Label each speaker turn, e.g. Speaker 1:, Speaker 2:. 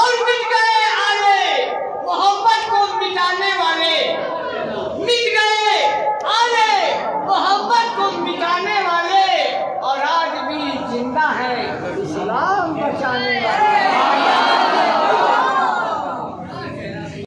Speaker 1: और मिट गए आले मोहब्बत को मिटाने वाले। और आज भी ज़िंदा है। इस्लाम